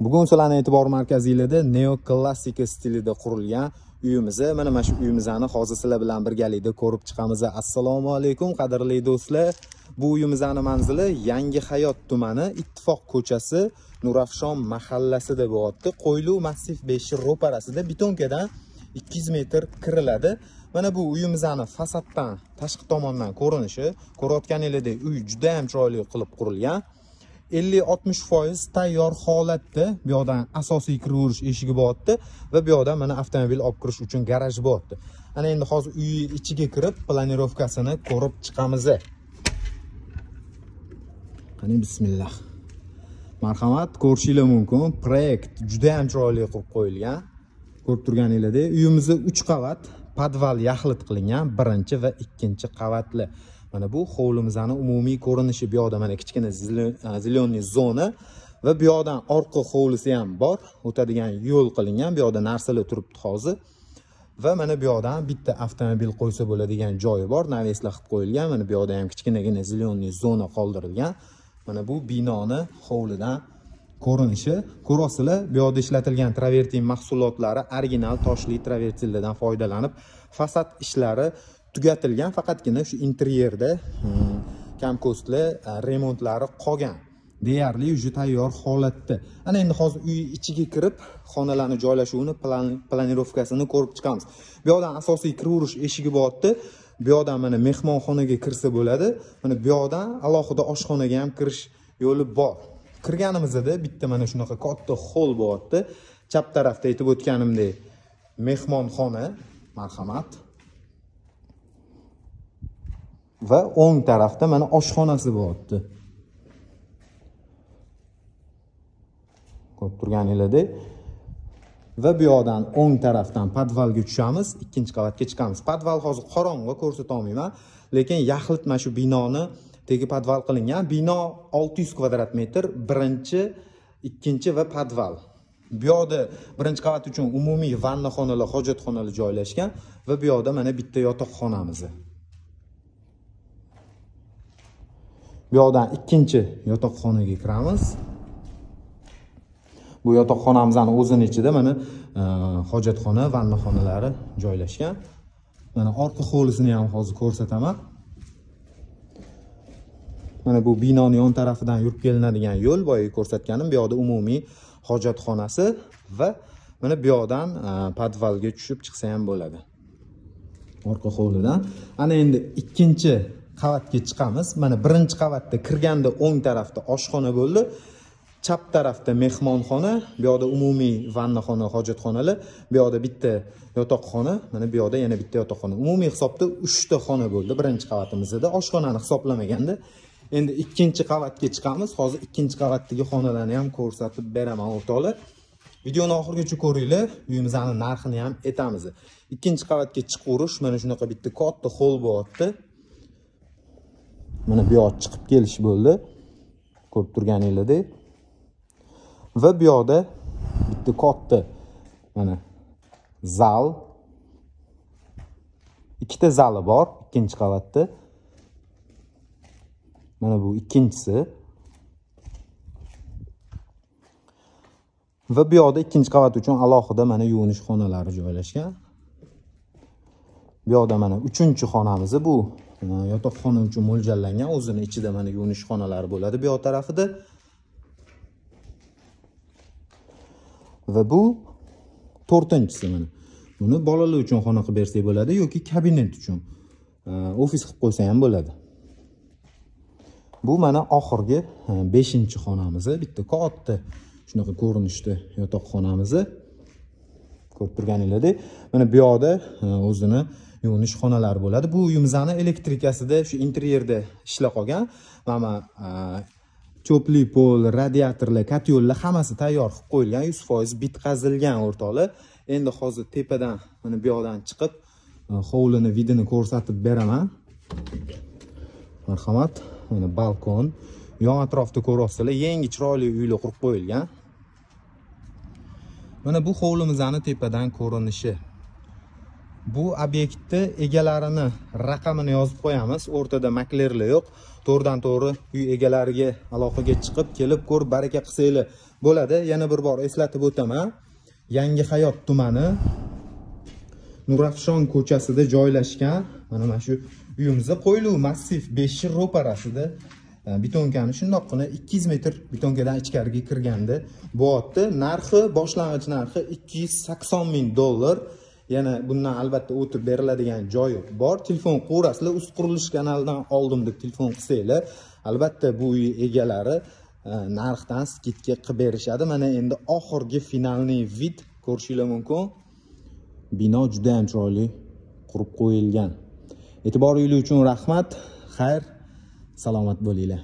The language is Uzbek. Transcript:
bugun sizlarni e'tibor markazinglarda neoklassika stilida qurilgan uyimizni mana mana shu uyimizni hozir sizlar bilan birgalikda ko'rib chiqamiz. Assalomu alaykum qadrli do'stlar. Bu uyimizni manzili yangi hayot tumani ittifoq ko'chasi nurafshon mahallasida bo'lyapti. Qo'yluv massив besh ro'parasida betonkadan 200 metr kiriladi. Mana bu uyimizni fasaddan tashqi tomondan ko'rinishi ko'rayotganingizdek uy juda ham chiroyli qilib qurilgan. 50-60 foiz tayyor holatda bu yoqdan asosiy kiraverish eshigi bo'lyapti va bu yoqdan mana avtomobil olib kirish uchun garaj bo'lyapti ana endi hozir uy ichiga kirib planirovkasini ko'rib chiqamiz. Qani bismillah. Marhamat ko'rishinglar mumkin. Proyekt juda ham chiroyli qilib qo'yilgan. Ko'rib turganinglardek uyimizni 3 qavat podval yaxlit qilingan birinchi va ikkinchi qavatli. Mana bu hovlimizni umumiy ko'rinishi bu yoqda. Mana kichkina зеленый e, zona va bu yoqdan orqa hovlisi ham bor. O'tadigan yo'l qilingan bu yoqda narsalar turibdi hozir. Va mana bu yoqdan bitta avtomobil qo'ysa bo'ladigan joyi bor. Навесlar qilib qo'yilgan. Mana bu yoqda ham kichkinagina зеленый zona qoldirilgan. Mana bu binoni hovlidan ko'rinishi ko'rasizlar bu yoqda ishlatilgan travertin mahsulotlari original toshli travertinlardan foydalanib fasad ishlari tugatilgan faqatgina shu interyerda hmm, kamkostli e, remontlari qolgan deyarli уже tayyor holatda. Ana endi hozir uy ichiga kirib xonalarni joylashuvini planirovkasini ko'rib chiqamiz. Bu yoqdan asosiy kiraverish eshigi bo'lyapti bu yoqdan mana mehmonxonaga kirsa bo'ladi. Mana bu yoqdan alohida oshxonaga ham kirish yo'li bor. Kirganimizda bitta mana shunaqa katta hol bo'lyapti chap tarafda aytib o'tganimdek mehmonxona marhamat. Va o'ng tarafda mana oshxonasi bo'lyapti ko'rib turganinglardek va bu yoqdan o'ng tarafdan podvalga tushamiz ikkinchi qavatga chiqamiz. Podval hozir qorong'i ko'rsatolmayman lekin yaxlit mana shu binoni tegi podval qilingan. Bino 600 kvadrat metr birinchi ikkinchi va podval. Bu yoqda birinchi qavat uchun umumiy vannaxonalar hojatxonalar joylashgan va bu yoqda mana bitta yotoqxonamiz. Bu yoqdan ikkinchi yotoqxonaga kiramiz. Bu yotoqxonamizni o'zini ichida mana hojatxona hojatxona vannaxonalari joylashgan. Mana orqa hovlisini ham hozir ko'rsataman. Mana bu binoni yon tarafidan yurib kelinadigan yo'l boyagi ko'rsatganim bu yoqda umumiy hojatxonasi va mana bu yoqdan e, podvalga tushib chiqsa ham bo'ladi. Orqa hovlidan. Ana endi ikkinchi qavatga chiqamiz. Mana birinchi qavatda kirganda o'ng tarafda oshxona bo'ldi. Chap tarafda mehmonxona bu yoqda umumiy vannaxona hojatxonalar bu yoqda bitta yotoqxona mana bu yoqda yana bitta yotoqxona. Umumiy hisobda uchta xona bo'ldi. Birinchi qavatimizda oshxonani hisoblamaganda endi ikkinchi qavatga chiqamiz. Hozir ikkinchi qavatdagi xonalarni ham ko'rsatib beraman o'rtoqlar. Videoni oxirigacha ko'ringlar. Uyimizni narxini ham aytamiz. Ikkinchi qavatga chiqaverish mana shunaqa bitta katta hol bo'lyapti. Mana bu yoq chiqib kelish bo'ldi. Ko'rib turganinglardek va bu yoqda bitta katta mana zal. Ikkita zali bor ikkinchi qavatda. Mana bu ikkinchisi. Va bu yoqda ikkinchi qavat uchun alohida mana yuvinish xonalari joylashgan. Bu yoqda mana uchinchi xonamiz bu. Yotoqxona uchun mo'ljallangan o'zini ichida mana yuvinish xonalari bo'ladi bu yoq tarafida. Va bu to'rtinchisi mana. Buni bolalar uchun xona qilib bersak bo'ladi yoki kabinet uchun e, ofis qilib qo'ysa ham bo'ladi. Bu mana oxirgi e, beshinchi xonamiz bitta katta shunaqa ko'rinishda yotoqxonamiz ko'rib turganinglardek mana bu yoqda e, o'zini yuvinish xonalari bo'ladi. Bu uyimizni elektrikasida shu interyerda ishlab qolgan mana e, cho'pli pol radiatorlar kotyollar hammasi tayyor qilib qo'yilgan yuz foiz bitqazilgan o'rtoqlar. Endi hozir tepadan mana bu yoqdan chiqib hovlini vidini ko'rsatib beraman. Marhamat. Mana balkon. Yon atrofda ko'ryapsizlar yangi chiroyli uylar qurib qo'yilgan. Mana bu hovlimizni tepadan ko'rinishi. Bu obyektni egalarini raqamini yozib qo'yamiz. O'rtada maklerlar yo'q. To'g'ridan to'g'ri uy egalariga aloqaga chiqib kelib ko'rib baraka qilsanglar bo'ladi. Yana bir bor eslatib o'taman. Yangi hayot tumani nurafshon ko'chasida joylashgan. Mana mana shu uyimizda qo'ylu massiv besh yil ro'parasida e, betonkani shundoqqina ikki yuz metr betonkadan ichkariga kirganda bo'lyapti narxi boshlang'ich narxi ikki yuz sakson ming dollar. Yana bundan albatta o'tib beriladigan joyi bor. Telefon qilaverasizlar uz qurilish kanalidan oldim deb telefon qilsanglar albatta bu uy egalari e, narxdan skidka qilib berishadi. Mana endi oxirgi finalniy vid ko'rishinglar mumkin. Bino juda yam chiroyli qurib qo'yilgan. E'tiboringiz uchun rahmat xayr salomat bo'linglar.